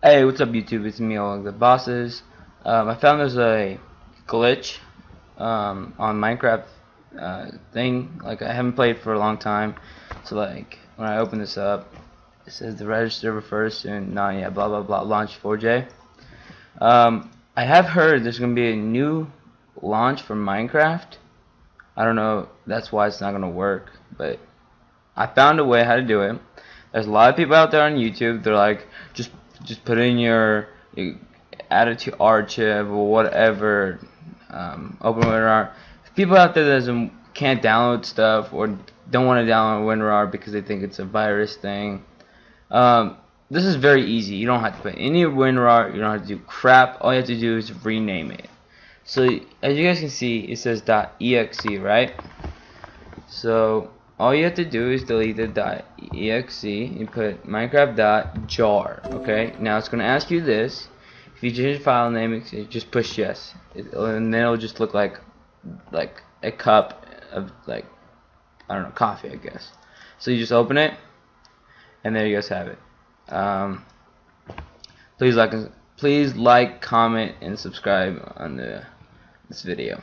Hey, what's up YouTube? It's me, Oleg the Bosses. Um, I found there's a glitch um, on Minecraft uh, thing. Like I haven't played for a long time, so like when I open this up, it says the register refers to not yet. Blah blah blah. Launch 4J. Um, I have heard there's gonna be a new launch for Minecraft. I don't know. That's why it's not gonna work, but I found a way how to do it. There's a lot of people out there on YouTube. They're like, just just put in your, your add it to archive or whatever. Um, open WinRAR. People out there that can't download stuff or don't want to download WinRAR because they think it's a virus thing. Um, this is very easy. You don't have to put any WinRAR. You don't have to do crap. All you have to do is rename it. So as you guys can see, it says .exe, right? So all you have to do is delete the .exe and put minecraft.jar okay? Now it's gonna ask you this. If you change the file name just push yes. It, and then it'll just look like like a cup of like I don't know coffee I guess. So you just open it and there you guys have it. Um, please like please like comment and subscribe on the this video